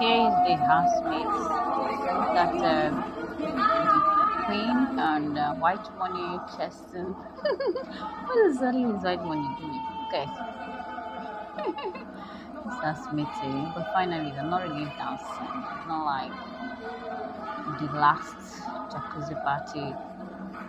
here is the housemates that uh, the queen and uh, white money chesting. what exactly Whitemoney doing? Okay. This housemates, eh, but finally they're not really dancing. Not like the last jacuzzi party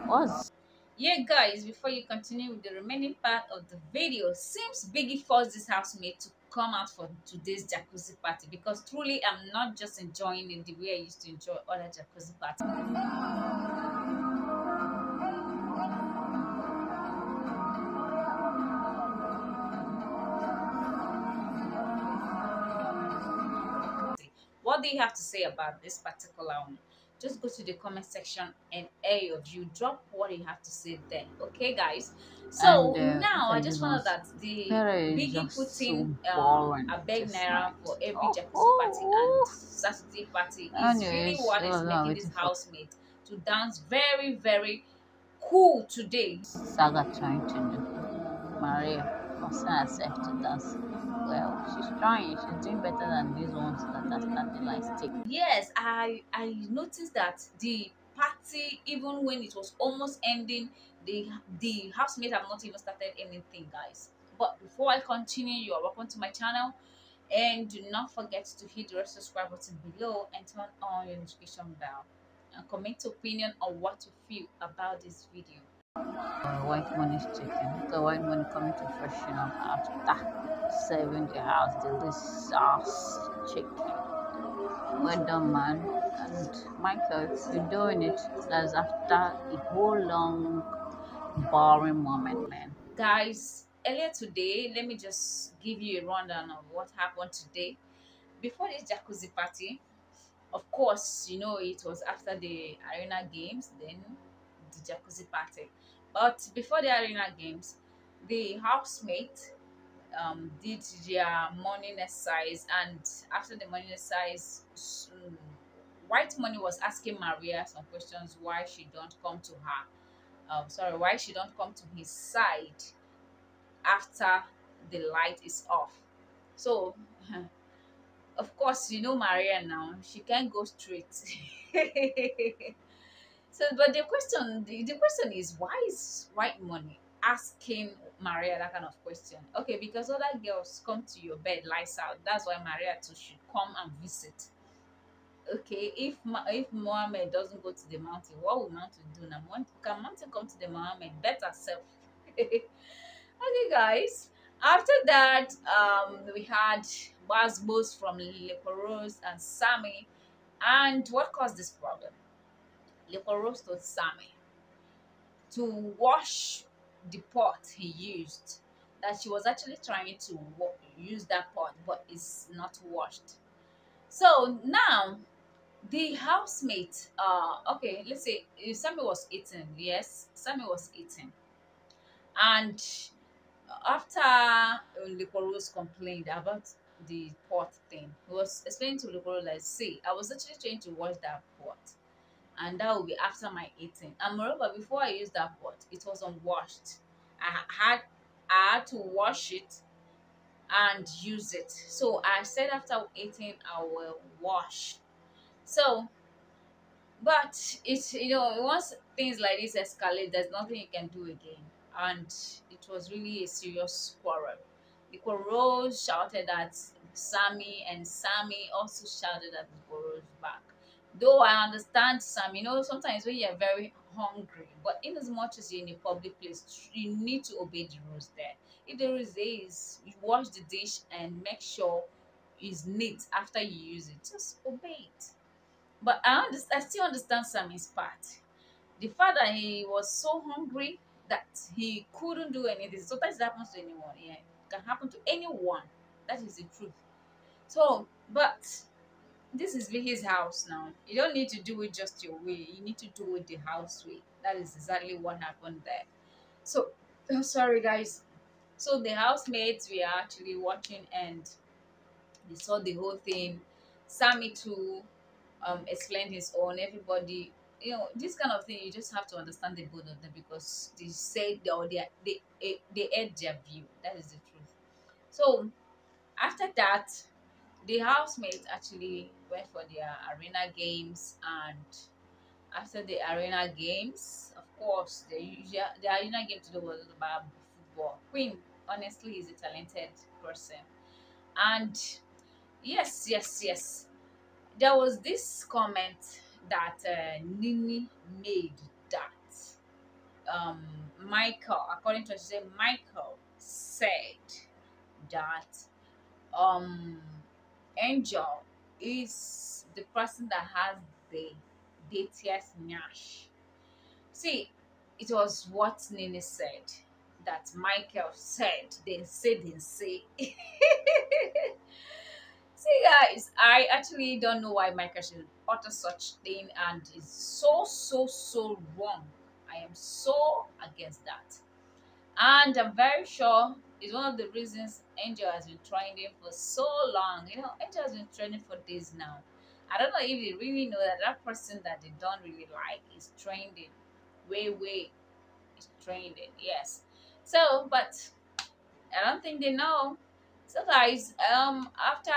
was. Yeah, guys, before you continue with the remaining part of the video, seems Biggie forced this housemate to come out for today's jacuzzi party because truly I'm not just enjoying it the way I used to enjoy other jacuzzi parties. What do you have to say about this particular one? Just go to the comment section and air your view. Drop what you have to say there. Okay, guys. So And, uh, now I just found out that the Biggie just putting um, a Just naira for every Oh, jacuzzi oh, party oh. and Saturday party is really what is oh, making this housemate to dance very, very cool today. Saga trying to do. Maria forcing herself to dance. Well, she's trying. She's doing better than these ones that are standing like stick. Yes, I I noticed that the party, even when it was almost ending, the the housemates have not even started anything, guys. But before I continue, you are welcome to my channel. And do not forget to hit the red subscribe button below and turn on your notification bell. And comment opinion on what you feel about this video. Whitemoney's chicken. The Whitemoney coming to freshen up after serving the house delicious chicken. Well done, man. And Michael, you're doing it. That's after a whole long, boring moment, man. guys earlier today let me just give you a rundown of what happened today before this jacuzzi party of course you know it was after the arena games then the jacuzzi party but before the arena games the housemate um, did their morning exercise and after the morning exercise mm, Whitemoney was asking maria some questions why she don't come to her um, sorry, why she don't come to his side after the light is off. So, of course, you know Maria now. She can't go straight. so, but the question, the, the question is, why is Whitemoney asking Maria that kind of question? Okay, because other girls come to your bed, lights out. That's why Maria too should come and visit okay if if Mohammed doesn't go to the mountain, what will mountain do now? Can mountain come to the Mohammed? Better self. okay, guys. After that, um, we had Basbos from Liquorose and Sammy. And what caused this problem? Liquorose told Sammy to wash the pot he used. That she was actually trying to use that pot, but it's not washed. So now the housemate uh okay let's say if sammy was eating yes sammy was eating. And after uh, Liquorose complained about the pot thing he was explaining to Liquorose like see i was actually trying to wash that pot and that will be after my eating. And moreover before i used that pot it was unwashed. I had i had to wash it and use it. So i said after eating i will wash so, but it's you know once things like this escalate, there's nothing you can do again, and it was really a serious quarrel. The quarrels shouted at Sammy, and Sammy also shouted at the quarrels back. Though I understand Sam, you know sometimes when you're very hungry, but in as much as you're in a public place, you need to obey the rules there. If the rules is you wash the dish and make sure it's neat after you use it, just obey it. But I, I still understand Sammy's part. The fact that he was so hungry that he couldn't do anything. Sometimes it happens to anyone. Yeah, it can happen to anyone. That is the truth. So, but this is his house now. You don't need to do it just your way. You need to do it the house way. That is exactly what happened there. So, sorry guys. So the housemates we are actually watching and they saw the whole thing. Sammy too um his own. Everybody, you know, this kind of thing you just have to understand the both of them because they said or they they they, aired their view. That is the truth. So after that, the housemates actually went for their arena games and after the arena games of course the usual the arena game today was about football queen honestly is a talented person and yes yes yes there was this comment that uh, nini made that um michael according to her said michael said that um angel is the person that has the dirtiest nyash see it was what nini said that michael said then say then say See, guys, I actually don't know why Michael should utter such thing, and it's so, so, so wrong. I am so against that, and I'm very sure it's one of the reasons Angel has been training for so long. You know, Angel has been training for days now. I don't know if they really know that that person that they don't really like is training, way, way, is training. Yes. So, but I don't think they know so guys, um, after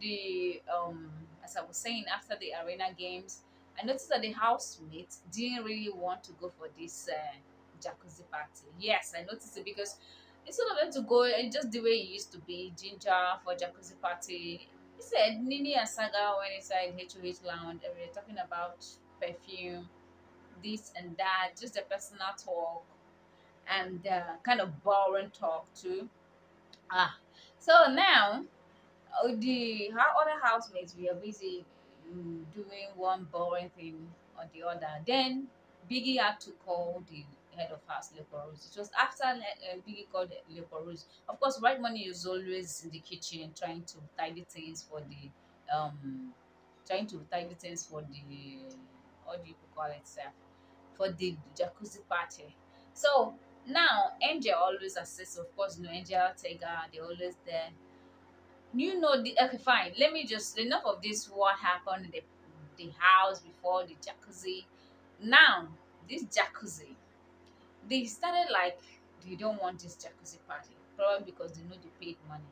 the um, as I was saying, after the arena games, I noticed that the housemates didn't really want to go for this uh, jacuzzi party. Yes, I noticed it because instead of them to go and just the way it used to be, ginger for jacuzzi party. He said Nini and Saga went inside HOH lounge and we were talking about perfume, this and that, just a personal talk and uh, kind of boring talk too. Ah, so now, uh, the how other housemates we are busy mm, doing one boring thing or the other. Then Biggie had to call the head of house Liquorose. It was after uh, Biggie called Liquorose. Of course, Whitemoney is always in the kitchen trying to tidy things for the um trying to tidy things for the what do you call it, sir? For the jacuzzi party. So now, Angel always assists, of course, you know, Angel, Tega, they're always there. You know, the okay, fine. Let me just enough of this. What happened in the the house before the jacuzzi. Now, this jacuzzi, they started like they don't want this jacuzzi party, probably because they know they paid money.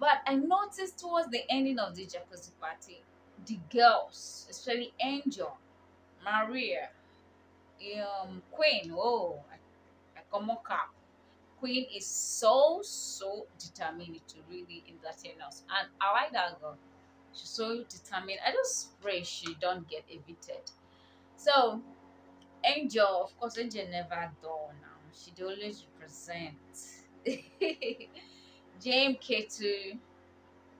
But I noticed towards the ending of the jacuzzi party, the girls, especially Angel, Maria, um, Queen, oh, I Komoka. Queen is so so determined to really entertain us, and I like that girl. She's so determined. I just pray she don't get evicted. So, Angel, of course, Angel never done now. She always represent. JMK too.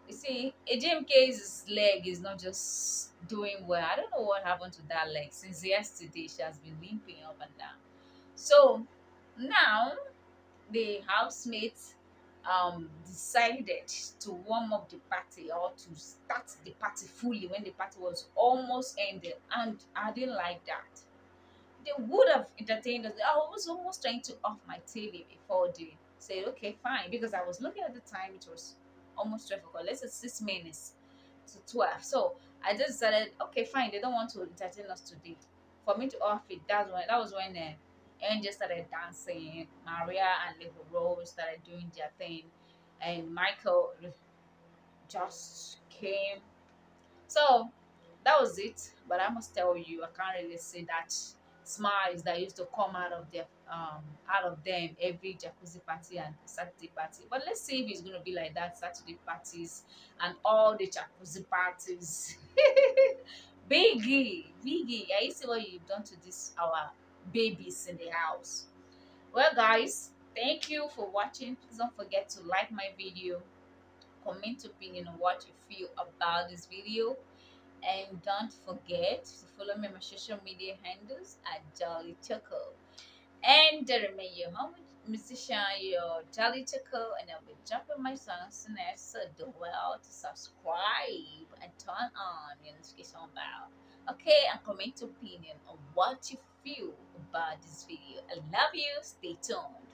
You see, a JMK's leg is not just doing well. I don't know what happened to that leg since yesterday. She has been limping up and down. So now, the housemates um, decided to warm up the party or to start the party fully when the party was almost ended, and I didn't like that. They would have entertained us. I was almost trying to off my TV before they said, okay, fine, because I was looking at the time, it was almost 12 o'clock. Let's say six minutes to 12. So I just decided, okay, fine, they don't want to entertain us today. For me to off it, that's when that was when uh, Angel started dancing, Maria and Liquorose started doing their thing, and Michael just came. So that was it. But I must tell you, I can't really say that smiles that used to come out of their um out of them every jacuzzi party and Saturday party. But let's see if it's gonna be like that Saturday parties and all the jacuzzi parties. Biggie, Biggie, I see what you've done to this our babies in the house. Well guys thank you for watching. Please don't forget to like my video comment opinion on what you feel about this video. And don't forget to follow me on my social media handles at jolly choko and remain your home musician your jolly choko and i'll be dropping my songs next so do well to subscribe and turn on the notification bell. Okay and comment opinion on what you feel about this video i love you. Stay tuned